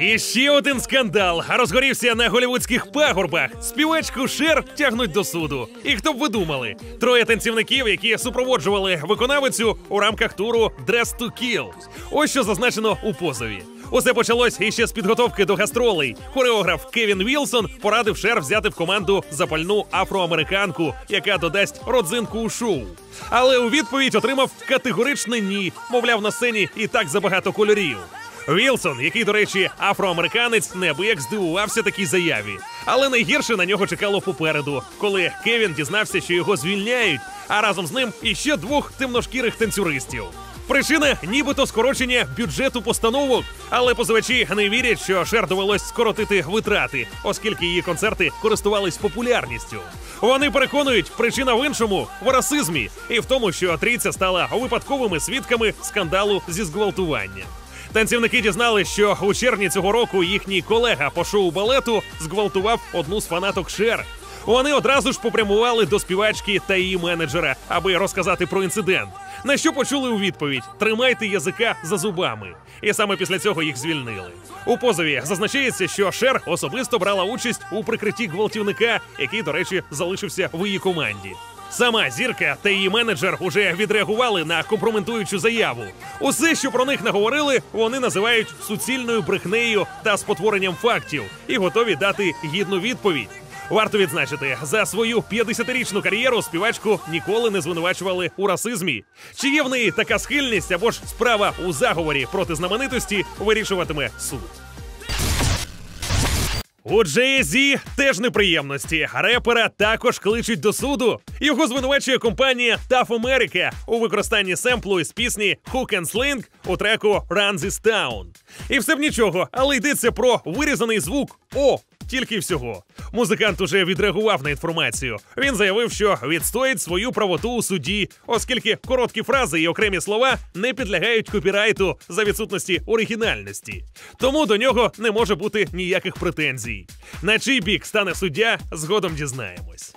І ще один скандал розгорівся на голівудських пагорбах. Співачку Шер тягнуть до суду. І хто б ви думали? Троє танцівників, які супроводжували виконавицю у рамках туру Dress to Kill. Ось що зазначено у позові. Усе почалось іще з підготовки до гастролей. Хореограф Кевін Вілсон порадив Шер взяти в команду запальну афроамериканку, яка додасть родзинку у шоу. Але у відповідь отримав категоричне ні. Мовляв, на сцені і так забагато кольорів. Вілсон, який, до речі, афроамериканець, неабияк здивувався такій заяві. Але найгірше на нього чекало попереду, коли Кевін дізнався, що його звільняють, а разом з ним іще двох темношкірих танцюристів. Причина нібито скорочення бюджету постановок, але позивачі не вірять, що Шер довелось скоротити витрати, оскільки її концерти користувались популярністю. Вони переконують, причина в іншому в расизмі і в тому, що трійця стала випадковими свідками скандалу зі зґвалтуванням. Танцівники дізнали, що у червні цього року їхній колега по шоу балету зґвалтував одну з фанаток Шер. Вони одразу ж попрямували до співачки та її менеджера, аби розказати про інцидент. На що почули у відповідь: тримайте язика за зубами. І саме після цього їх звільнили. У позові зазначається, що Шер особисто брала участь у прикритті гвалтівника, який, до речі, залишився в її команді. Сама зірка та її менеджер уже відреагували на компрометуючу заяву. Усе, що про них наговорили, вони називають суцільною брехнею та спотворенням фактів і готові дати гідну відповідь. Варто відзначити, за свою 50-річну кар'єру співачку ніколи не звинувачували у расизмі. Чи є в неї така схильність або ж справа у заговорі проти знаменитості вирішуватиме суд. У Jay-Z теж неприємності. Репера також кличуть до суду. Його звинувачує компанія Tough America у використанні семплу із пісні Hook and Sling у треку Run This Town. І все б нічого, але йдеться про вирізаний звук О. Тільки всього. Музикант уже відреагував на інформацію. Він заявив, що відстоїть свою правоту у суді, оскільки короткі фрази і окремі слова не підлягають копірайту за відсутності оригінальності. Тому до нього не може бути ніяких претензій. На чий бік стане суддя, згодом дізнаємось.